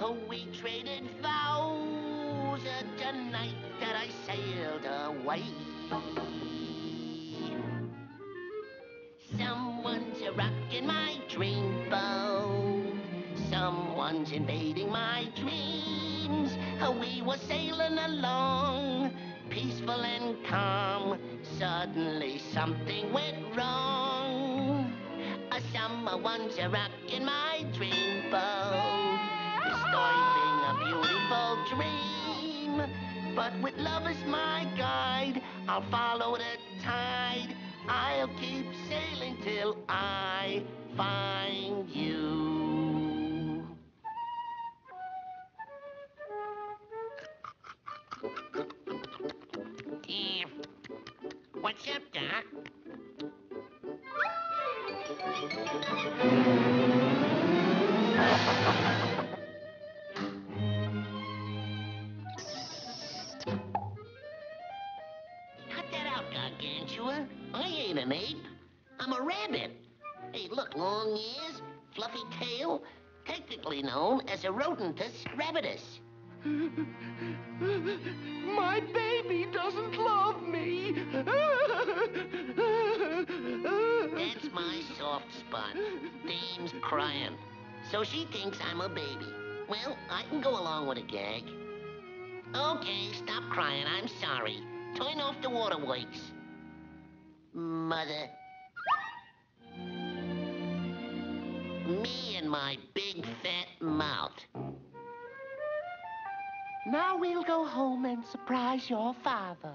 Oh, we traded vows the night that I sailed away. Someone's rocking my dreamboat. Someone's invading my dreams. We were sailing along, peaceful and calm. Suddenly something went wrong. Someone's rocking my dream. But with love as my guide, I'll follow the tide. I'll keep sailing till I find you. What's up, Doc? I ain't an ape. I'm a rabbit. Hey, look, long ears, fluffy tail, technically known as a rodentus rabidus. My baby doesn't love me. That's my soft spot. Dame's crying. So she thinks I'm a baby. Well, I can go along with a gag. Okay, stop crying. I'm sorry. Turn off the waterworks. Mother. Me and my big fat mouth. Now we'll go home and surprise your father.